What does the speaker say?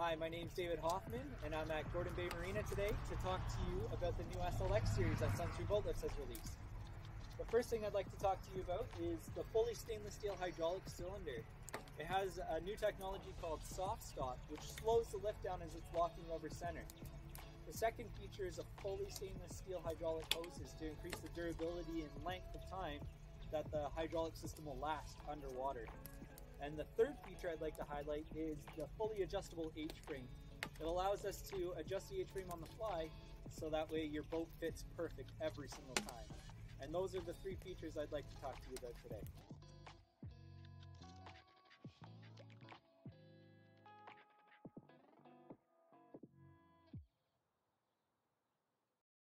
Hi, my name's David Hofman, and I'm at Gordon Bay Marina today to talk to you about the new SLX series that Sunstream Boatlifts has released. The first thing I'd like to talk to you about is the fully stainless steel hydraulic cylinder. It has a new technology called soft stop, which slows the lift down as it's locking over center. The second feature is a fully stainless steel hydraulic hoses to increase the durability and length of time that the hydraulic system will last underwater. And the third feature I'd like to highlight is the fully adjustable H-frame. It allows us to adjust the H-frame on the fly so that way your boat fits perfect every single time. And those are the three features I'd like to talk to you about today.